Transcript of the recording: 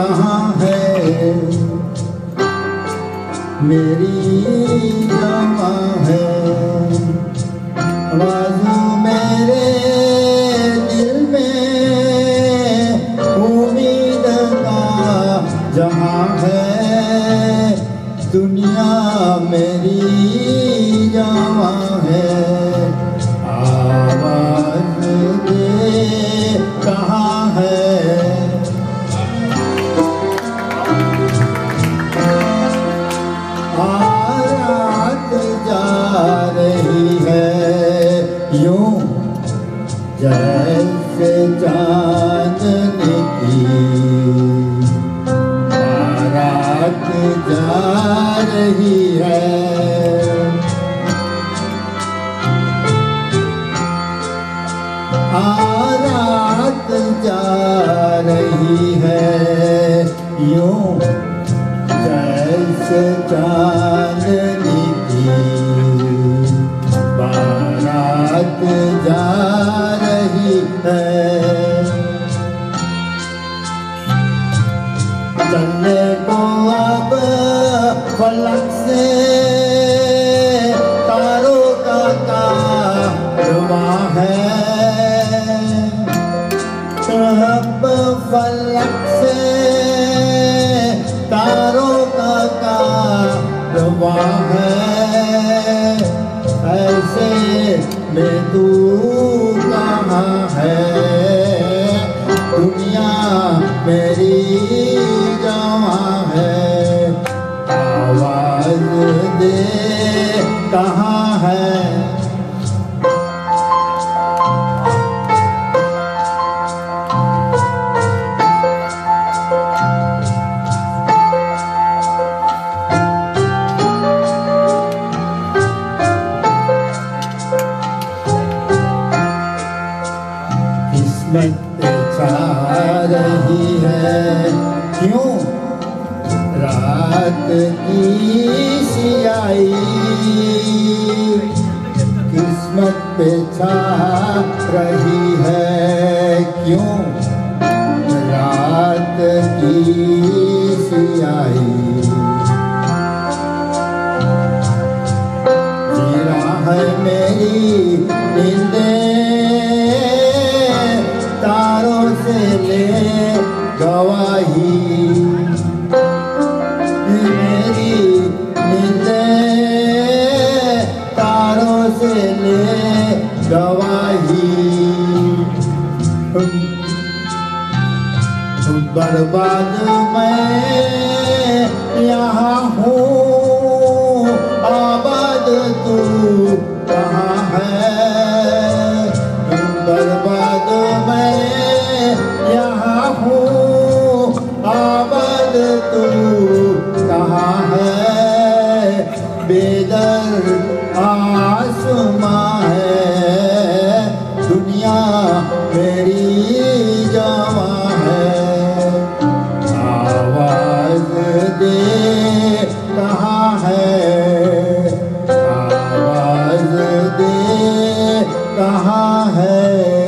कहाँ है? मेरी जमा है। बाजू मेरे दिल में उम्मीद का जहाँ है। दुनिया रही है। रात जा रही है यूँ जैसे चांदनी। फलक से तारों का तारुआ है फलक से तारों का तारुआ है दे कहाँ है? किस्मत छा रही है क्यों? रात की सियाई। किस्मत पे छा रही है क्यों? रात की सियाई। से ले गवाही बर्बाद मैं यहाँ हूँ। आबाद तू कहाँ है? बर्बाद मैं यहाँ हूँ। आबाद तू कहाँ है? बेदर आसमां है।